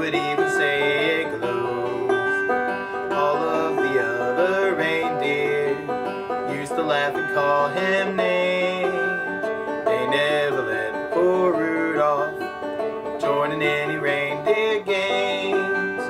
would even say it glows. All of the other reindeer used to laugh and call him names. They never let poor Rudolph join in any reindeer games.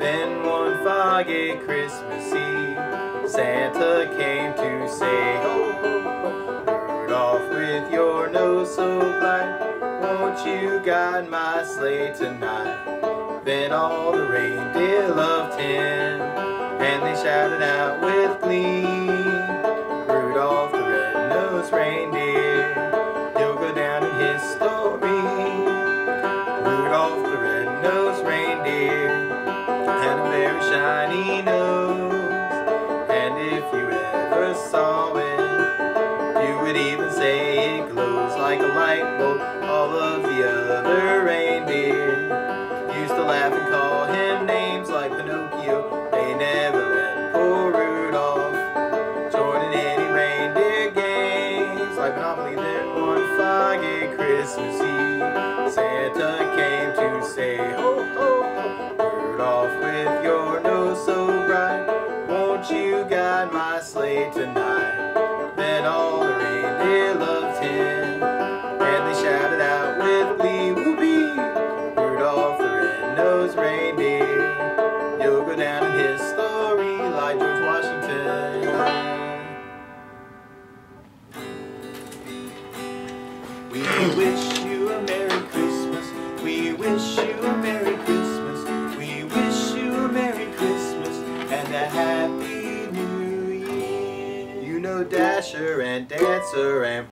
Then one foggy Christmas Eve, Santa came to say, ho, Rudolph, with your nose so black, won't you guide my sleigh tonight? Then all the reindeer loved him, and they shouted out with glee, Rudolph the red-nosed reindeer, he'll go down in history. Rudolph the red-nosed reindeer had a very shiny nose, and if you ever saw it, you would even say it glows like a light bulb. All of the other like Monopoly. Then one foggy Christmas Eve, Santa came to say, Ho, ho, ho, Rudolph, with your nose so bright, won't you guide my sleigh tonight? We wish you a Merry Christmas. We wish you a Merry Christmas. We wish you a Merry Christmas and a Happy New Year. You know Dasher and Dancer and